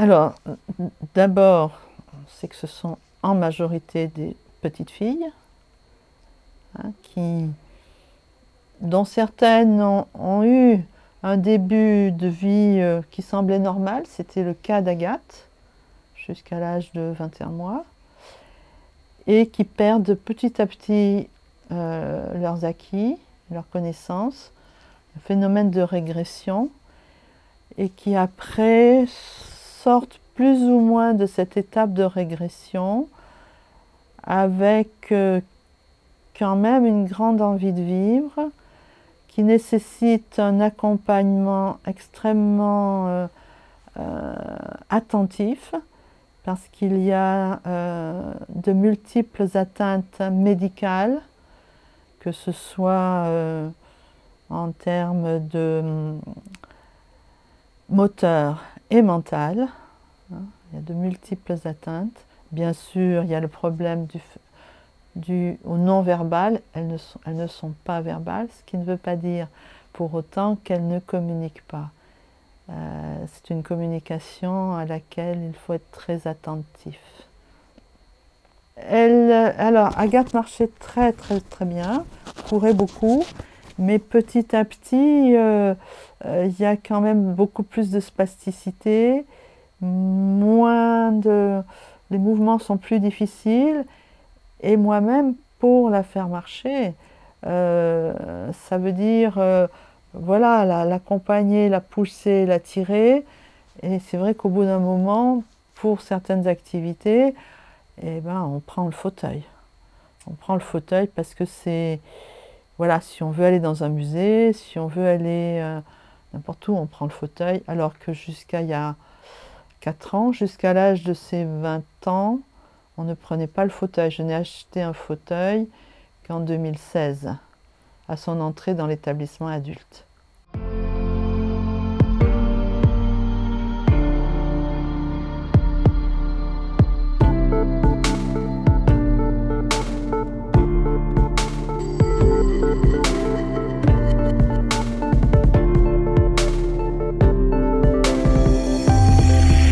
Alors, d'abord, c'est que ce sont en majorité des petites filles, hein, qui, dont certaines ont, eu un début de vie euh, qui semblait normal, c'était le cas d'Agathe, jusqu'à l'âge de 21 mois, et qui perdent petit à petit euh, leurs acquis, leurs connaissances, un phénomène de régression, et qui après sortent plus ou moins de cette étape de régression avec euh, quand même une grande envie de vivre qui nécessite un accompagnement extrêmement euh, euh, attentif parce qu'il y a de multiples atteintes médicales, que ce soit en termes de hum, moteur et mental. Hein, il y a de multiples atteintes. Bien sûr, il y a le problème du, non-verbal. Elles ne, sont, elles ne sont pas verbales, ce qui ne veut pas dire pour autant qu'elles ne communiquent pas. Euh, c'est une communication à laquelle il faut être très attentif. Elle, alors, Agathe marchait très très très bien, courait beaucoup, mais petit à petit, euh, euh, il y a quand même beaucoup plus de spasticité, moins de... Les mouvements sont plus difficiles, et moi-même, pour la faire marcher, euh, ça veut dire, voilà, l'accompagner, la, pousser, la tirer, et c'est vrai qu'au bout d'un moment, pour certaines activités, eh ben, on prend le fauteuil. On prend le fauteuil parce que c'est voilà, si on veut aller dans un musée, si on veut aller euh, n'importe où, on prend le fauteuil, alors que jusqu'à il y a 4 ans, jusqu'à l'âge de ses 20 ans, on ne prenait pas le fauteuil. Je n'ai acheté un fauteuil qu'en 2016, à son entrée dans l'établissement adulte.